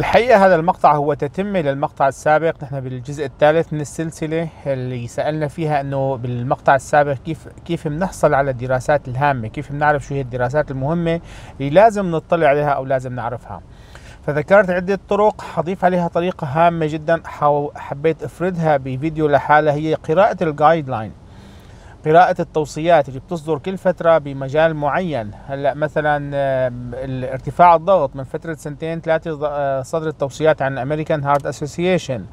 الحقيقة هذا المقطع هو تتمة للمقطع السابق. نحن بالجزء الثالث من السلسلة اللي سألنا فيها أنه بالمقطع السابق كيف كيف بنحصل على الدراسات الهامة كيف بنعرف شو هي الدراسات المهمة اللي لازم نطلع عليها أو لازم نعرفها. فذكرت عدة طرق حضيف عليها طريقة هامة جدا حبيت أفردها بفيديو لحالها هي قراءة الجايد لاين قراءة التوصيات اللي بتصدر كل فترة بمجال معين. هلأ مثلا ارتفاع الضغط من فترة سنتين ثلاثة آه، صدرت توصيات عن ال American Heart Association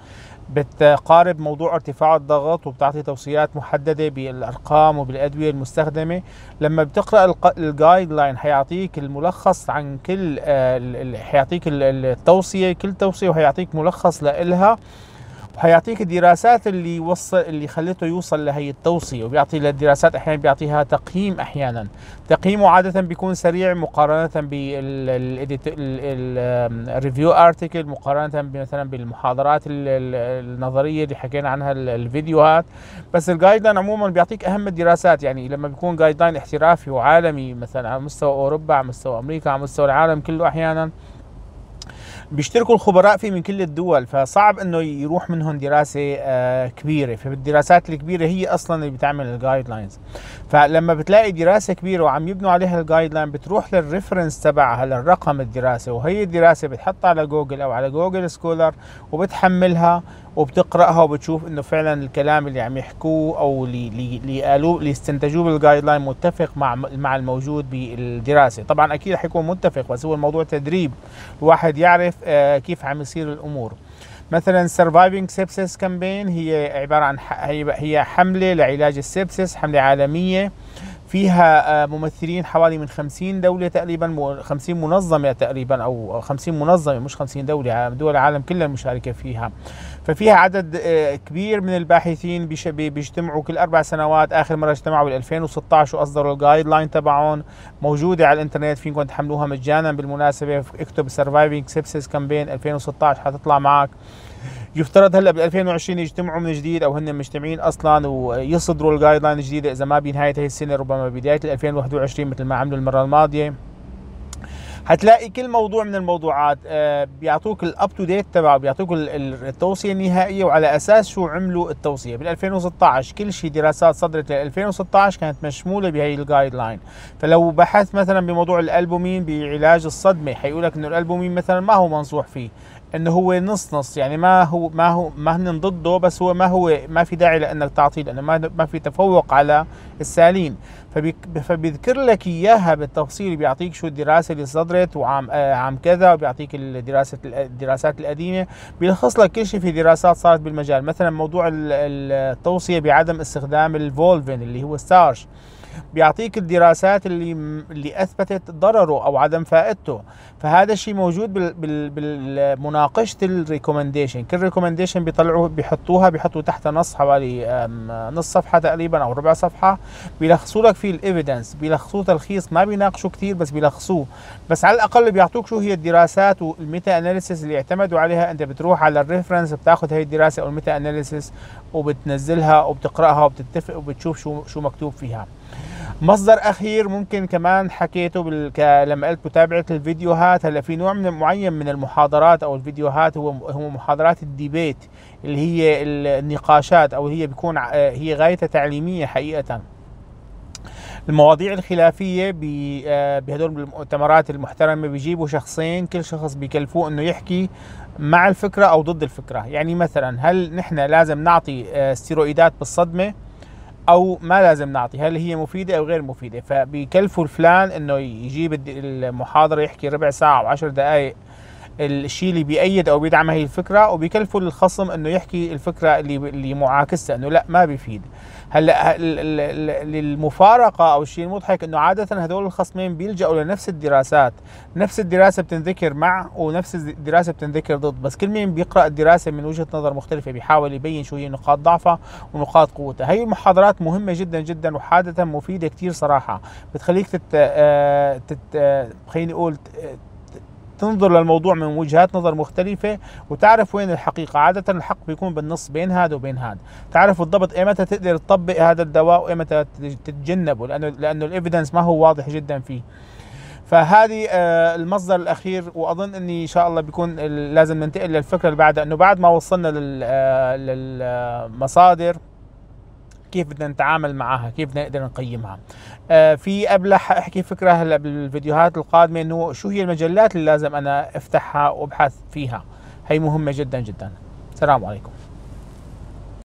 بتقارب موضوع ارتفاع الضغط وبتعطي توصيات محددة بالأرقام وبالأدوية المستخدمة. لما بتقرأ ال guideline حيعطيك الملخص عن كل آه، حيعطيك التوصية كل توصية وحيعطيك ملخص لها وحيعطيك الدراسات اللي وصل اللي خلته يوصل لهي التوصية وبيعطي للدراسات أحيانا بيعطيها تقييم أحيانا. تقييمه عادة بيكون سريع مقارنة بال review article مقارنة مثلا بالمحاضرات النظرية اللي حكينا عنها الفيديوهات. بس ال guideline عموما بيعطيك أهم الدراسات يعني لما بيكون guideline احترافي وعالمي مثلا على مستوى أوروبا على مستوى أمريكا على مستوى العالم كله أحيانا بيشتركوا الخبراء فيه من كل الدول فصعب إنه يروح منهم دراسة آه، كبيرة. فبالدراسات الكبيرة هي أصلا اللي بتعمل ال guidelines فلما بتلاقي دراسة كبيرة وعم يبنوا عليها ال guideline بتروح لل reference تبعها للرقم الدراسة. وهي الدراسة بتحطها على جوجل أو على Google Scholar وبتحملها وبتقرأها وبتشوف إنه فعلا الكلام اللي عم يحكوه أو اللي اللي قالوه اللي استنتجوه بال guideline متفق مع مع الموجود بالدراسة. طبعا أكيد حيكون متفق بس هو الموضوع تدريب. الواحد يعرف آه، كيف عم يصير الأمور. مثلا Surviving Sepsis Campaign هي عبارة عن هي حملة لعلاج ال sepsis حملة عالمية. فيها آه، ممثلين حوالي من 50 دولة تقريبا 50 منظمة تقريبا أو 50 منظمة مش 50 دولة دول العالم كلها مشاركة فيها. ففيها عدد آه، كبير من الباحثين بيجتمعوا كل أربع سنوات. آخر مرة اجتمعوا بال 2016 وأصدروا ال guideline تبعهم. موجودة على الإنترنت فيكم تحملوها مجانا. بالمناسبة اكتب Surviving Sepsis Campaign 2016 حتطلع معك يفترض هلا ب 2020 يجتمعوا من جديد أو هن مجتمعين أصلا ويصدروا ال guideline الجديده إذا ما بنهاية هي السنة ربما بداية 2021 مثل ما عملوا المرة الماضية. حتلاقي كل موضوع من الموضوعات آه، بيعطوك ال up to date تبعه بيعطوك التوصية النهائية وعلى أساس شو عملوا التوصية. بال 2016 كل شيء دراسات صدرت لل 2016 كانت مشمولة بهي ال guideline فلو بحثت مثلا بموضوع الألبومين بعلاج الصدمة حيقول لك إنه الألبومين مثلا ما هو منصوح فيه. إنه هو نص نص يعني ما هو ما هو ما هن ضده بس هو ما هو ما في داعي لأنك تعطيه لأنه ما ما في تفوق على ال saline. فبيذكر لك إياها بالتفصيل بيعطيك شو الدراسة اللي صدرت وعام آه عام كذا وبيعطيك الدراسه الدراسات القديمة. بيلخص لك كل شيء في دراسات صارت بالمجال. مثلا موضوع التوصية بعدم استخدام ال Voluven اللي هو starch بيعطيك الدراسات اللي اللي أثبتت ضرره أو عدم فائدته. فهذا الشيء موجود بالمناقشة ال recommendation كل recommendation بيطلعوا بيحطوها بيحطوا تحت نص حوالي نص صفحة تقريبا أو ربع صفحة. بيلخصوا لك فيه ال evidence بيلخصوه تلخيص. ما بيناقشوا كثير بس بيلخصوه. بس على الأقل بيعطوك شو هي الدراسات وال meta-analysis اللي اعتمدوا عليها. أنت بتروح على ال reference بتاخذ هي الدراسة أو ال meta-analysis وبتنزلها وبتقرأها وبتتفق وبتشوف شو شو مكتوب فيها. مصدر أخير ممكن كمان حكيته بالك... لما قلت متابعه الفيديوهات. هلا في نوع من معين من المحاضرات أو الفيديوهات هو هو محاضرات الديبيت اللي هي النقاشات أو هي بيكون هي غايتها تعليمية حقيقة. المواضيع الخلافية بهدول المؤتمرات المحترمة بيجيبوا شخصين كل شخص بيكلفوه إنه يحكي مع الفكرة أو ضد الفكرة. يعني مثلا هل نحن لازم نعطي ستيرويدات بالصدمة؟ أو ما لازم نعطي هل هي مفيدة أو غير مفيدة؟ فبيكلفوا الفلان إنه يجيب المحاضرة يحكي ربع ساعة أو عشر دقائق الشيء اللي بيأيد أو بيدعم هي الفكرة وبيكلفوا الخصم إنه يحكي الفكرة اللي اللي معاكسها انه لا ما بيفيد. هلأ للمفارقة أو الشيء المضحك إنه عادة هذول الخصمين بيلجأوا لنفس الدراسات. نفس الدراسة بتنذكر مع ونفس الدراسة بتنذكر ضد. بس كل مين بيقرأ الدراسة من وجهة نظر مختلفة بيحاول يبين شو هي نقاط ضعفها ونقاط قوتها. هي المحاضرات مهمة جدا جدا وحادثا مفيدة كثير صراحة. بتخليك تت, آه، تت... آه، خليني أقول تنظر للموضوع من وجهات نظر مختلفة وتعرف وين الحقيقة. عادة الحق بيكون بالنص بين هذا وبين هذا. تعرف بالضبط ايمتى تقدر تطبق هذا الدواء وايمتى تتجنبه لأنه لأنه الايفيدنس ما هو واضح جدا فيه. فهذه آه، المصدر الأخير وأظن إني إن شاء الله بيكون لازم ننتقل للفكرة اللي بعدها إنه بعد ما وصلنا للمصادر كيف بدنا نتعامل معها كيف بدنا نقدر نقيمها. آه في قبل أحكي فكرة هلا بالفيديوهات القادمة إنه شو هي المجلات اللي لازم أنا أفتحها وأبحث فيها. هي مهمة جدا جدا. السلام عليكم.